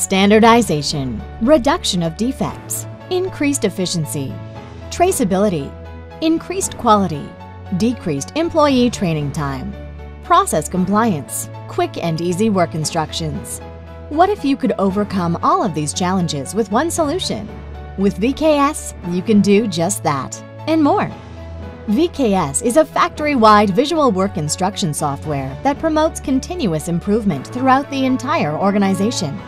standardization, reduction of defects, increased efficiency, traceability, increased quality, decreased employee training time, process compliance, quick and easy work instructions. What if you could overcome all of these challenges with one solution? With VKS, you can do just that and more. VKS is a factory-wide visual work instruction software that promotes continuous improvement throughout the entire organization.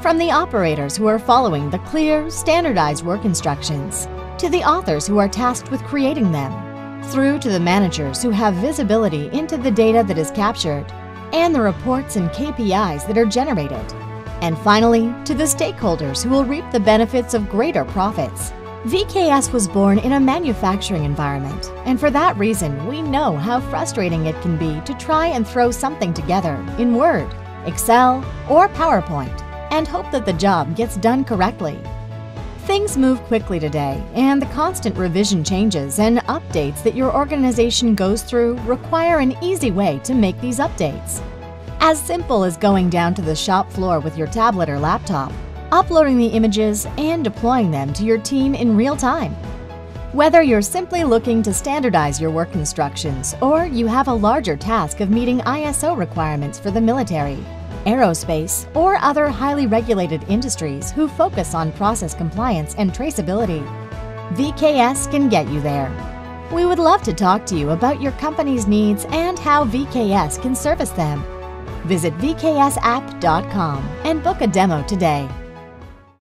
From the operators who are following the clear, standardized work instructions, to the authors who are tasked with creating them, through to the managers who have visibility into the data that is captured, and the reports and KPIs that are generated, and finally, to the stakeholders who will reap the benefits of greater profits. VKS was born in a manufacturing environment, and for that reason, we know how frustrating it can be to try and throw something together in Word, Excel, or PowerPoint and hope that the job gets done correctly. Things move quickly today, and the constant revision changes and updates that your organization goes through require an easy way to make these updates. As simple as going down to the shop floor with your tablet or laptop uploading the images, and deploying them to your team in real time. Whether you're simply looking to standardize your work instructions or you have a larger task of meeting ISO requirements for the military, aerospace, or other highly regulated industries who focus on process compliance and traceability, VKS can get you there. We would love to talk to you about your company's needs and how VKS can service them. Visit VKSApp.com and book a demo today.